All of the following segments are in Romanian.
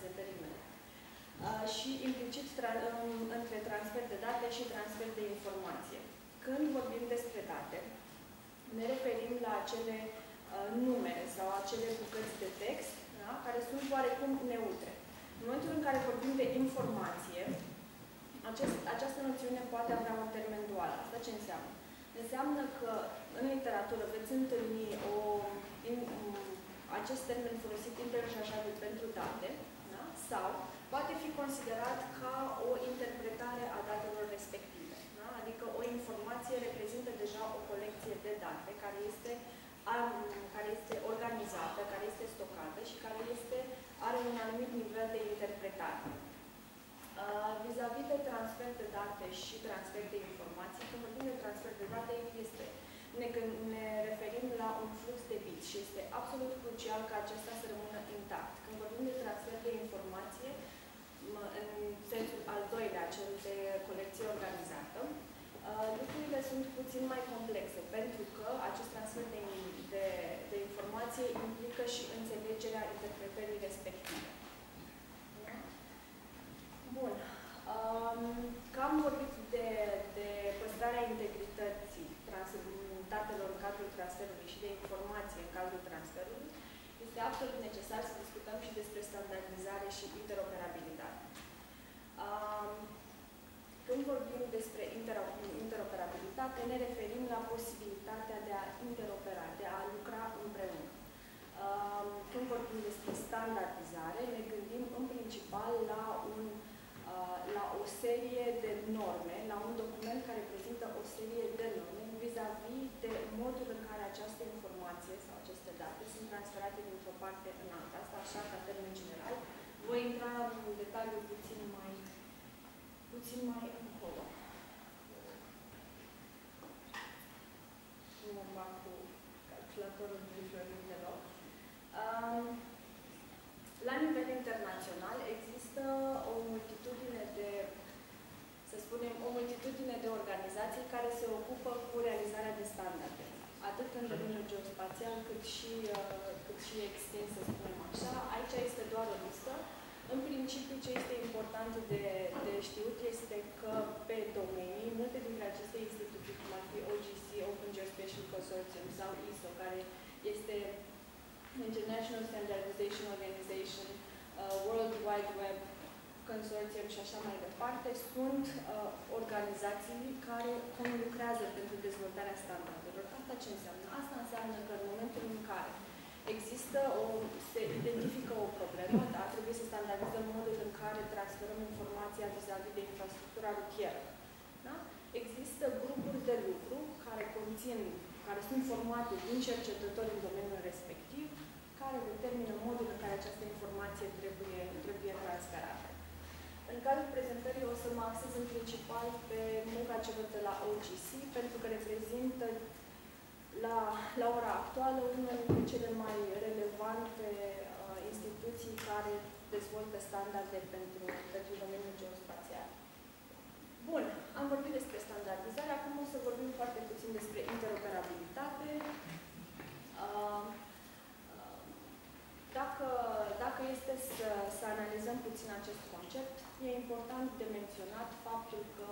prezentării mele. Uh, și implicit tra um, între transfer de date și transfer de informație. Când vorbim despre date, ne referim la acele uh, numere sau acele bucăți de text da? care sunt oarecum neutre. În momentul în care vorbim de informație, acest, această noțiune poate avea un termen dual. Asta ce înseamnă? Înseamnă că în literatură veți întâlni o, in, acest termen folosit interșașabil pentru date, da? Sau poate fi considerat ca o interpretare a datelor respective. Da? Adică o informație reprezintă deja o colecție de date care este, care este organizată, care este stocată și care este, are un anumit nivel de interpretare. Uh, vis-a-vis -vis de transfer de date și transfer de informații, când vorbim de transfer de date, este, ne, ne referim la un flux de bits și este absolut crucial ca acesta să rămână intact. Când vorbim de transfer de informație, în sensul al doilea, cel de colecție organizată, uh, lucrurile sunt puțin mai complexe, pentru că acest transfer de, de, de informație implică și înțelegerea interpretării respective. Bun. Um, că am vorbit de, de păstrarea integrității datelor în cadrul transferului și de informație în cadrul transferului, este absolut necesar să discutăm și despre standardizare și interoperabilitate. Um, când vorbim despre interoperabilitate, ne referim la posibilitatea de a interopera, de a lucra împreună. Um, când vorbim despre standardizare, ne gândim în principal la un Uh, la o serie de norme, la un document care prezintă o serie de norme vis-a-vis -vis de modul în care această informație sau aceste date sunt transferate dintr-o parte în alta. Asta așa ca termen general. Voi intra în detaliu puțin mai, puțin mai încolo. Nu mă cu calculatorul de deloc. Um, la nivel internațional există o multitudine de, să spunem, o multitudine de organizații care se ocupă cu realizarea de standarde, atât în domeniul geospațial cât și, uh, cât și extins, să spunem așa. Aici este doar o listă. În principiu, ce este important de, de știut este că pe domenii, multe dintre aceste instituții, cum ar fi OGC, Open Geospatial Consortium sau ISO, care este International Standardization Organization, uh, World Wide Web Consortium și așa mai departe, sunt uh, organizații care lucrează pentru dezvoltarea standardelor. Asta ce înseamnă? Asta înseamnă că în momentul în care există o, se identifică o problemă, da, trebuie să standardizăm modul în care transferăm informația vis-a-vis -vis de infrastructura rutieră. Da? Există grupuri de lucru care conțin, care sunt formate din cercetători în domeniul respectiv, care determină modul în care această informație trebuie, trebuie transferată. În cadrul prezentării o să mă axez în principal pe munca celor de la OGC, pentru că reprezintă la, la ora actuală una dintre cele mai relevante uh, instituții care dezvoltă standarde pentru, pentru domeniul geospațial. Bun, am vorbit despre standardizare, acum o să vorbim foarte puțin despre interoperabilitate. Uh, dacă, dacă este să, să analizăm puțin acest concept, e important de menționat faptul că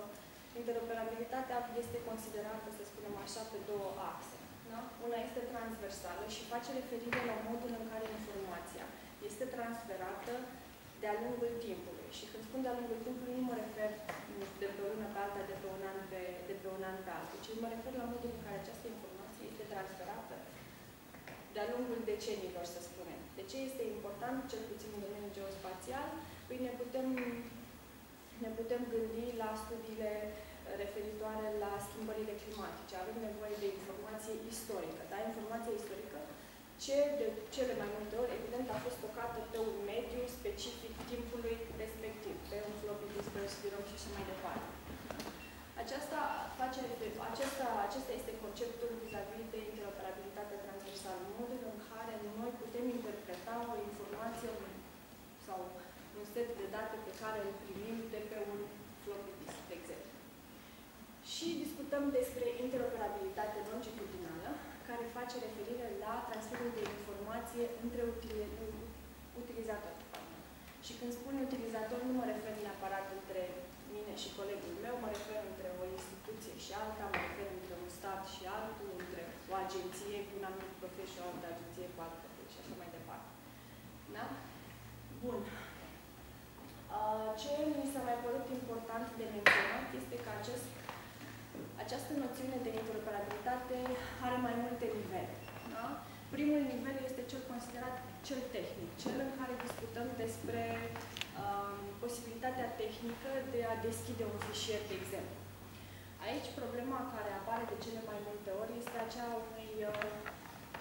interoperabilitatea este considerată, să spunem așa, pe două axe. Da? Una este transversală și face referire la modul în care informația este transferată de-a lungul timpului. Și când spun de-a lungul timpului, nu mă refer de pe una pe alta, de pe un an pe, de pe, un an pe altul, ci mă refer la modul în care această informație este transferată de-a lungul decenilor, să spunem. De ce este important, cel puțin în domeniul geospațial? Păi ne putem, ne putem gândi la studiile referitoare la schimbările climatice. Avem nevoie de informație istorică. Da? Informația istorică ce de cele mai multe ori, evident, a fost stocată pe un mediu specific timpului respectiv, pe un floppy disk, pe un cd și așa mai departe. Aceasta, face, acesta, acesta este conceptul vis-a-vis -vis de interoperabilitate transversală, modul în care noi putem interpreta o informație sau un set de date pe care îl primim de pe un floppy disk, de exemplu. Și discutăm despre interoperabilitate longitudinală, care face referire la transferul de informație între utilizatori. Și când spun utilizator, nu mă refer neapărat între mine și colegul meu, mă refer între o instituție și alta, mă refer între un stat și altul, între o agenție cu un anumit profil și o altă agenție cu alt profil și așa mai departe. Da? Bun. Ce mi s-a mai părut important de menționat este că acest această noțiune de interoperabilitate are mai multe nivele. Da? Primul nivel este cel considerat cel tehnic, cel în care discutăm despre um, posibilitatea tehnică de a deschide un fișier, de exemplu. Aici problema care apare de cele mai multe ori este aceea unui uh,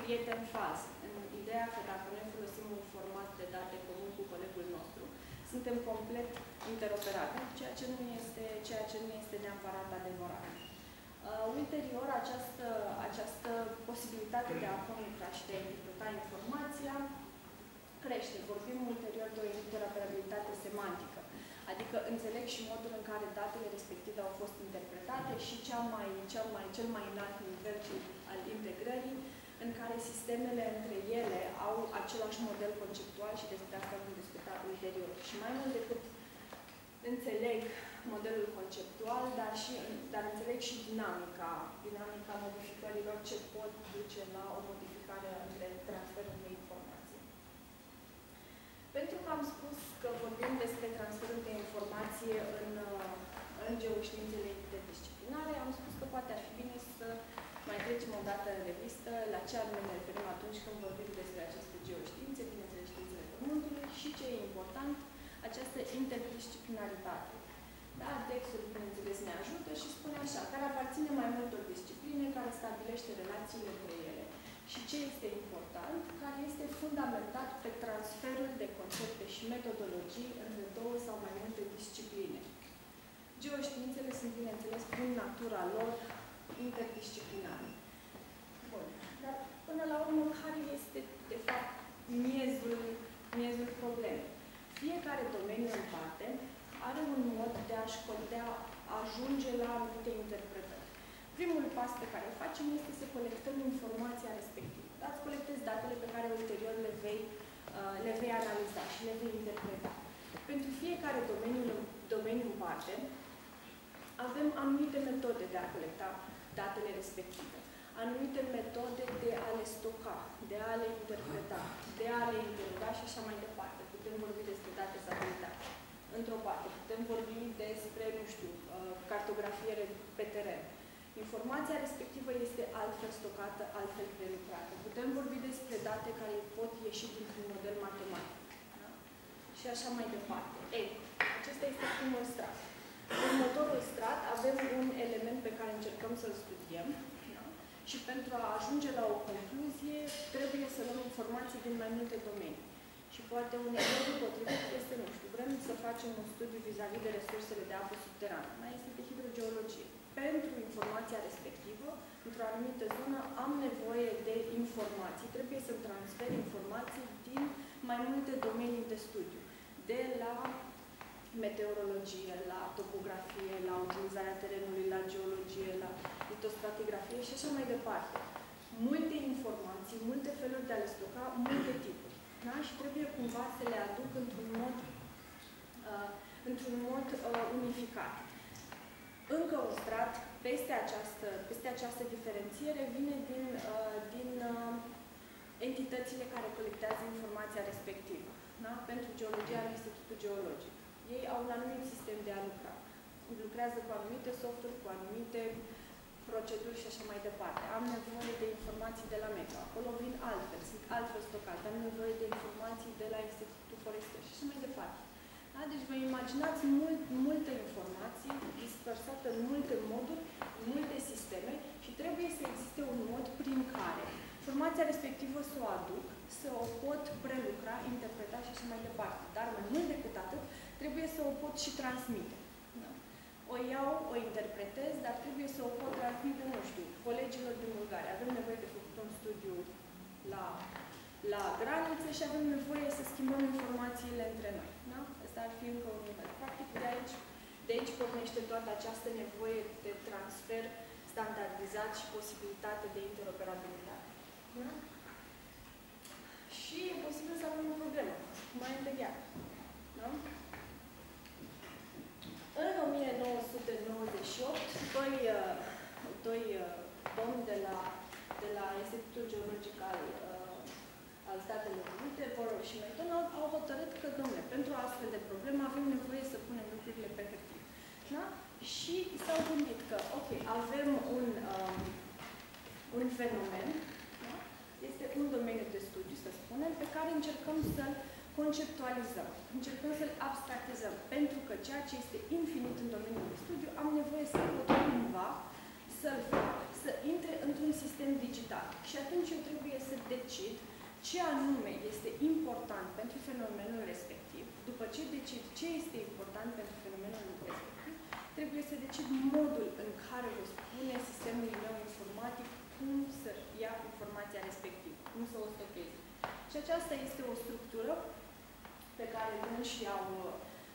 prieten fals, în ideea că dacă noi folosim un format de date comun cu colegul nostru, suntem complet interoperabili, ceea ce nu este, ceea ce nu este neapărat adevărat. Uh, ulterior, această, această posibilitate de a conecta și de a interpreta informația crește. Vorbim ulterior de o interoperabilitate semantică, adică înțeleg și modul în care datele respective au fost interpretate și cea mai, cel, mai, cel mai înalt nivel al integrării, în care sistemele între ele au același model conceptual și despre asta vom discuta ulterior. Și mai mult decât înțeleg modelul conceptual, dar, și, dar înțeleg și dinamica, dinamica modificărilor ce pot duce la o modificare între transferul de informații. Pentru că am spus că vorbim despre transferul de informație în, în geoștiințele interdisciplinare, am spus că poate ar fi bine să mai trecem o dată în revistă la ce anume ne referim atunci când vorbim despre aceste geoștiințe, bineînțeles științele Pământului și ce e important, această interdisciplinaritate. Da, textul, bineînțeles, ne ajută și spune așa, care aparține mai multor discipline, care stabilește relațiile între ele. Și ce este important? Care este fundamentat pe transferul de concepte și metodologii între două sau mai multe discipline. Geoștiințele sunt, bineînțeles, prin natura lor interdisciplinare. Bun. Dar, până la urmă, care este, de fapt, miezul, miezul problemei? Fiecare domeniu în parte are un mod de, a de a ajunge la anumite interpretări. Primul pas pe care îl facem este să colectăm informația respectivă. Da? Îți colectezi datele pe care ulterior le vei, uh, le vei analiza și le vei interpreta. Pentru fiecare domeniu, domeniu în parte, avem anumite metode de a colecta datele respective, anumite metode de a le stoca, de a le interpreta, de a le interoga și așa mai departe. Putem vorbi despre date satelitate într-o parte. Putem vorbi despre, nu știu, uh, cartografiere pe teren. Informația respectivă este altfel stocată, altfel prelucrată. Putem vorbi despre date care pot ieși dintr-un model matematic. Da? Și așa mai departe. Ei, acesta este primul strat. În următorul strat avem un element pe care încercăm să-l studiem da? și pentru a ajunge la o concluzie trebuie să luăm informații din mai multe domenii. Și poate un exemplu potrivit este, nu știu, vrem să facem un studiu vis-a-vis -vis de resursele de apă subterană. Mai este de hidrogeologie. Pentru informația respectivă, într-o anumită zonă, am nevoie de informații. Trebuie să transfer informații din mai multe domenii de studiu. De la meteorologie, la topografie, la utilizarea terenului, la geologie, la litostratigrafie și așa mai departe. Multe informații, multe feluri de a le stoca, multe tipuri da? și trebuie cumva să le aduc într-un mod, uh, într-un mod uh, unificat. Încă un strat peste această, peste această diferențiere vine din, uh, din uh, entitățile care colectează informația respectivă. Da? Pentru geologia al Institutul Geologic. Ei au un anumit sistem de a lucra. Lucrează cu anumite softuri, cu anumite proceduri și așa mai departe. Am nevoie de informații de la metro. Acolo vin altfel, sunt altfel stocate. Am nevoie de informații de la Institutul Forestier și așa mai departe. Da? Deci vă imaginați mult, multă informație dispersată în multe moduri, în multe sisteme și trebuie să existe un mod prin care informația respectivă să o aduc, să o pot prelucra, interpreta și așa mai departe. Dar mai mult decât atât, trebuie să o pot și transmite. Da? O iau, o interpretez, dar trebuie să o pot transmite, nu știu, colegilor din Bulgaria. Avem nevoie de făcut un studiu la, la graniță și avem nevoie să schimbăm informațiile între noi. Da? Asta ar fi încă un nivel. Practic, de aici, de aici pornește toată această nevoie de transfer standardizat și posibilitate de interoperabilitate. Da? Și e posibil să avem o problemă. Mai întegheat. Da? În 1998, doi, uh, doi uh, domni de la, de la Institutul Geologic al, uh, al Statelor Unite, Borrow și Merton, au, au hotărât că, domnule, pentru astfel de probleme avem nevoie să punem lucrurile pe hârtie. Da? Și s-au gândit că, ok, avem un, um, un fenomen, da? este un domeniu de studiu, să spunem, pe care încercăm să-l conceptualizăm, încercăm să-l abstractizăm, pentru că ceea ce este infinit în domeniul de studiu, am nevoie să pot cumva să-l fac, să intre într-un sistem digital. Și atunci eu trebuie să decid ce anume este important pentru fenomenul respectiv. După ce decid ce este important pentru fenomenul respectiv, trebuie să decid modul în care voi spune sistemul meu informatic cum să ia informația respectivă, cum să o stocheze. Și aceasta este o structură pe care și au,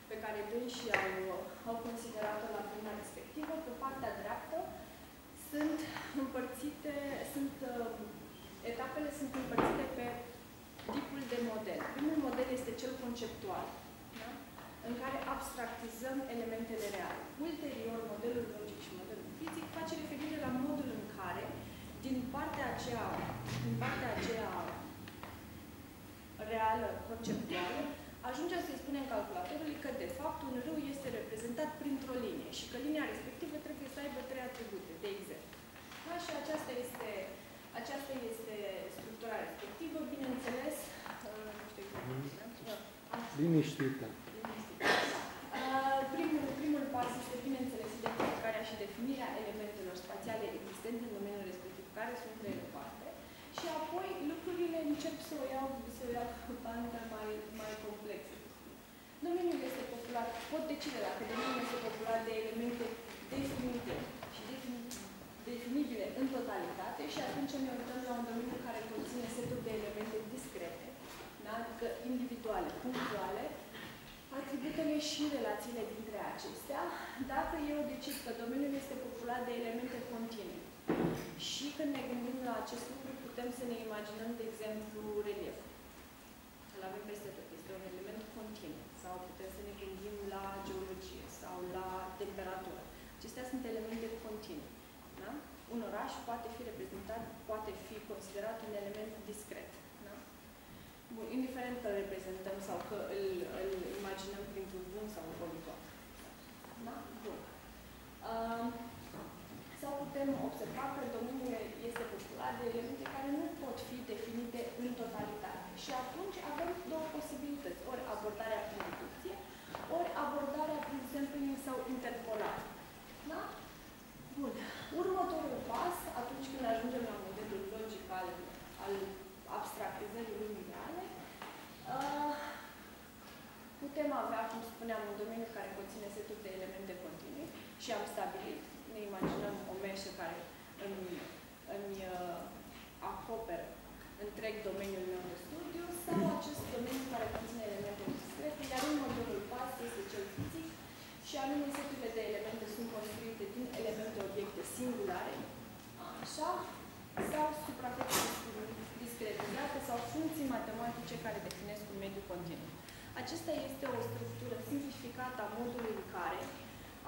pe care și au, au considerat-o la vremea respectivă. Pe partea dreaptă sunt împărțite, sunt, uh, etapele sunt împărțite pe tipul de model. Primul model este cel conceptual, da? în care abstractizăm elementele reale. Ulterior, modelul logic și modelul fizic face referire la modul în care, din partea aceea, din partea aceea reală, conceptuală, ajungem să-i spunem calculatorului că, de fapt, un râu este reprezentat printr-o linie și că linia respectivă trebuie să aibă trei atribute, de exemplu. Da? Și aceasta este, aceasta este structura respectivă, bineînțeles, uh, nu știu exact, da? Liniștită. Uh, primul, primul pas este, bineînțeles, identificarea și definirea elementelor spațiale existente în domeniul respectiv, care sunt ele parte, și apoi lucrurile încep să o iau, să o iau pe mai, mai complexe. Domeniul este populat, pot decide dacă domeniul este populat de elemente definite și definibile în totalitate și atunci ne uităm la un domeniu care conține seturi de elemente discrete, da? adică individuale, punctuale, atributele și relațiile dintre acestea, dacă eu decid că domeniul este populat de elemente continue. Și când ne gândim la acest lucru, putem să ne imaginăm, de exemplu, relieful. Îl avem peste tot, este un element continuu. Sau putem să ne gândim la geologie sau la temperatură. Acestea sunt elemente continue. Da? Un oraș poate fi reprezentat, poate fi considerat un element discret. Da? Bun, indiferent că îl reprezentăm sau că îl, îl imaginăm printr-un bun sau un poligon. Da? Bun. Uh, sau putem observa că domeniul este postulat de elemente care nu pot fi definite în totalitate. Și atunci avem două posibilități. Ori abordarea prin deducție, ori abordarea prin sampling sau interpolare. Da? Bun. Următorul pas, atunci când ajungem la modelul logic al, al abstractizării lumii reale, uh, putem avea, cum spuneam, un domeniu care conține seturi de elemente continui și am stabilit, ne imaginăm o meșă care îmi, îmi uh, acoperă întreg domeniul meu de studiu sau acest domeniu care conține elemente discrete, iar următorul pas este cel fizic și anume seturile de elemente sunt construite din elemente obiecte singulare, așa, sau suprafețe discretizate sau funcții matematice care definesc un mediu continuu. Acesta este o structură simplificată a modului în care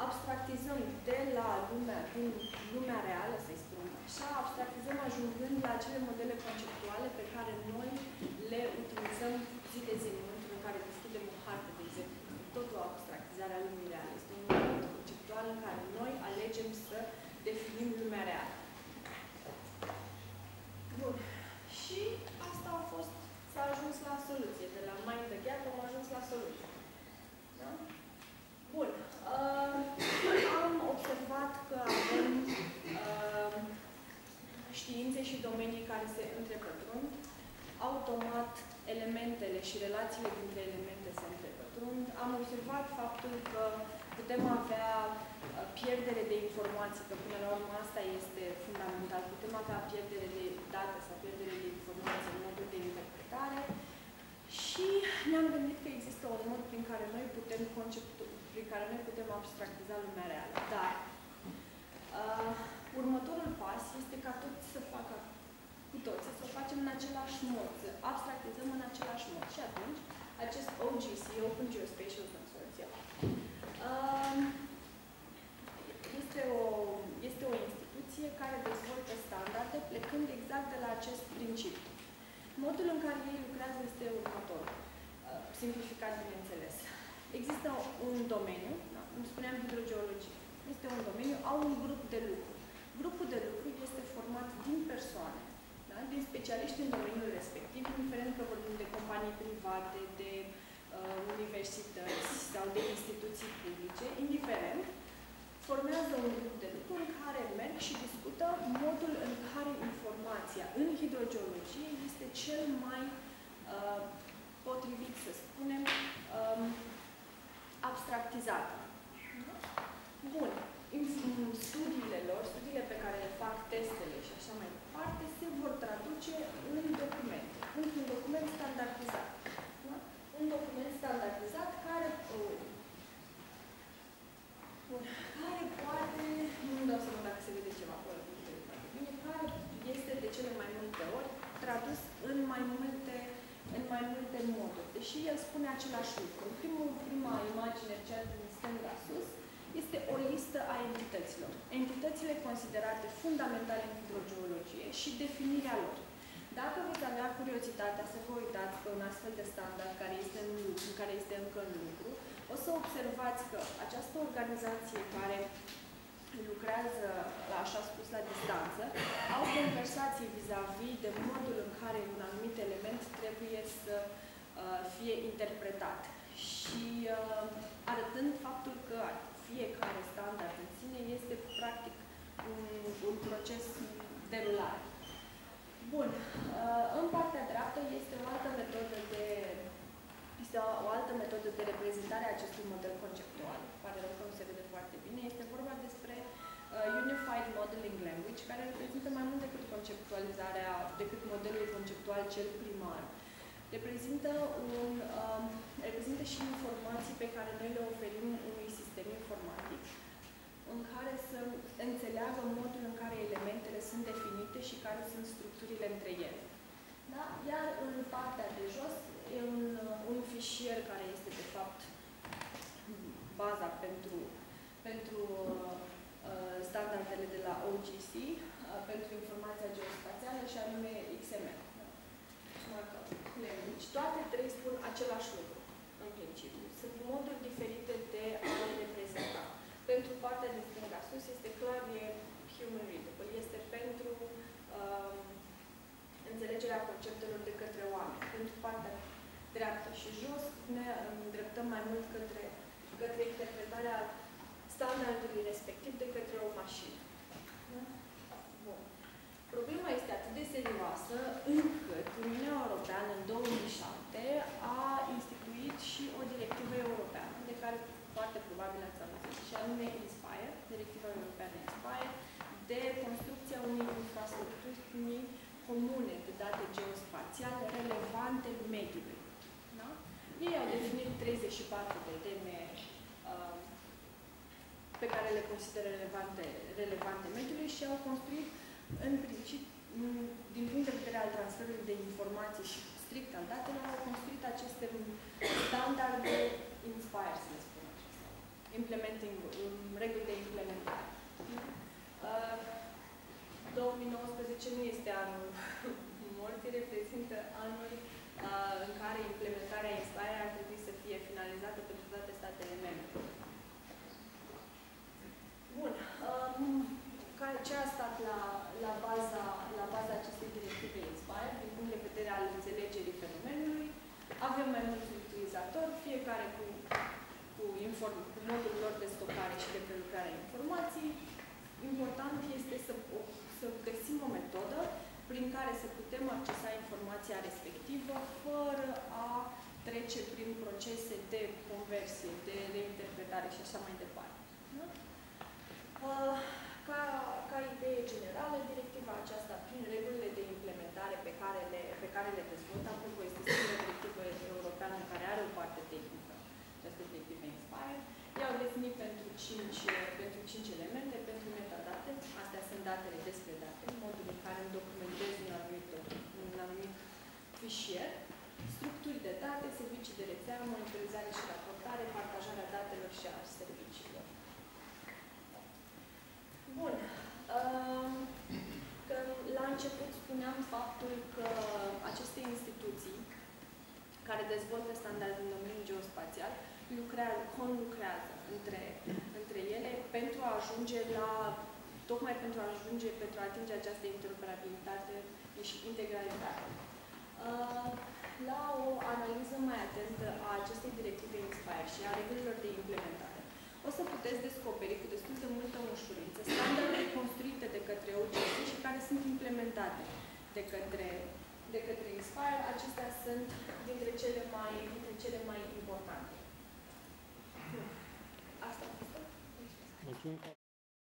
abstractizăm de la lumea, din lumea reală, să-i spunem așa, abstractizăm ajungând la acele modele conceptuale pe care noi le utilizăm zi de zi, în momentul în care deschidem o hartă, de exemplu. Tot o abstractizare a lumii reale. Este un moment conceptual în care noi alegem să definim lumea reală. între pătrund, automat elementele și relațiile dintre elemente se întrepătrund. Am observat faptul că putem avea uh, pierdere de informații, că până la urmă asta este fundamental. Putem avea pierdere de date sau pierdere de informații în modul de interpretare și ne-am gândit că există un mod prin care noi putem conceptu prin care noi putem abstractiza lumea reală. Dar uh, următorul pas este ca toți să facă cu toții, să o facem în același mod, să abstractizăm în același mod. Și atunci, acest OGC, Open Geospatial Consortium, um, este o, este o instituție care dezvoltă standarde plecând exact de la acest principiu. Modul în care ei lucrează este următorul, uh, simplificat bineînțeles. Există un domeniu, da, cum spuneam, hidrogeologie. Este un domeniu, au un grup de lucru. Grupul de lucru este format din persoane da? din specialiști în domeniul respectiv, indiferent că vorbim de companii private, de uh, universități sau de instituții publice, indiferent, formează un grup de lucru în care merg și discută modul în care informația în hidrogeologie este cel mai uh, potrivit, să spunem, um, abstractizată. Bun. Studiile lor, studiile pe care le fac, testele și așa mai departe, se vor traduce în documente, într-un document standardizat. Da? Un document standardizat care, uh, care poate, nu dau să dacă se vede ceva acolo, bine, care este de cele mai multe ori tradus în mai multe, în mai multe moduri. Deși el spune același lucru. Primul, prima imagine, cea din stânga sus, este o listă a entităților. Entitățile considerate fundamentale în hidrogeologie și definirea lor. Dacă veți avea curiozitatea să vă uitați pe un astfel de standard care este în lucru, care este încă în lucru, o să observați că această organizație care lucrează, la așa spus, la distanță, au conversații vis-a-vis -vis de modul în care un anumit element trebuie să uh, fie interpretat. Și uh, arătând faptul că fiecare standard în sine este practic un, un proces derulat. Bun. Uh, în partea dreaptă este o altă metodă de este o, o altă metodă de reprezentare a acestui model conceptual, care rău că nu se vede foarte bine. Este vorba despre uh, Unified Modeling Language, care reprezintă mai mult decât conceptualizarea, decât modelul conceptual cel primar. Reprezintă, un, uh, reprezintă și informații pe care noi le oferim unui sistem informatic, în care să înțeleagă modul în care elementele sunt definite și care sunt structurile între ele. Da? Iar în partea de jos e un, un fișier care este de fapt baza pentru, pentru uh, standardele de la OGC, uh, pentru informația geospațială și anume XML. Da? Toate trei spun același lucru, în principiu. Sunt moduri diferite de a le reprezenta. Pentru partea din stânga sus este clar, e human readable. Este pentru um, înțelegerea conceptelor de către oameni. Pentru partea dreaptă și jos ne îndreptăm mai mult către, către interpretarea standardului respectiv de către o mașină. Da? Bun. Problema este atât de serioasă încât Uniunea Europeană în 2007 a instituit și o directivă europeană de care foarte probabil ați auzit, și anume INSPIRE, Directiva Europeană INSPIRE, de construcția unei infrastructuri comune de date geospațiale relevante mediului. Da? Ei au definit 34 de teme uh, pe care le consideră relevante, relevante mediului și au construit în principiu, din punct de vedere al transferului de informații și strict al datelor, au construit aceste standarde inspire, să le spun implementing, um, reguli de implementare. Uh, 2019 nu este anul morții, reprezintă anul uh, în care implementarea Inspire ar trebui să fie finalizată pentru toate statele membre. Bun. Um, ce a stat la, la, baza, la baza acestei directive Inspire, din punct de vedere al înțelegerii fenomenului? Avem mai mulți utilizatori, fiecare cu, cu, inform, cu modul lor de stocare și de prelucrare a informației. Important este să, să găsim o metodă prin care să putem accesa informația respectivă fără a trece prin procese de conversie, de reinterpretare și așa mai departe. Da? Uh, ca, ca idee generală, directiva aceasta, prin regulile de implementare pe care le, pe care le dezvoltă, apropo, este singura directivă europeană care are o parte tehnică, această directivă Inspire, i-au definit pentru 5, pentru 5 elemente, pentru metadate, astea sunt datele despre date, modul în care îmi documentez un anumit, un anumit fișier, structuri de date, servicii de rețea, monitorizare și raportare, partajarea datelor și a serviciilor. Bun. Ehm, că la început spuneam faptul că aceste instituții care dezvoltă standarde în domeniul geospațial lucrează, conlucrează între, între ele pentru a ajunge la, tocmai pentru a ajunge, pentru a atinge această interoperabilitate și integralitate. Uh, la o analiză mai atentă a acestei directive Inspire și a regulilor de implementare, o să puteți descoperi cu destul de multă ușurință standardele construite de către OGC și care sunt implementate de către, de către Inspire. Acestea sunt dintre cele mai, dintre cele mai importante. Asta a fost tot. Mulțumim.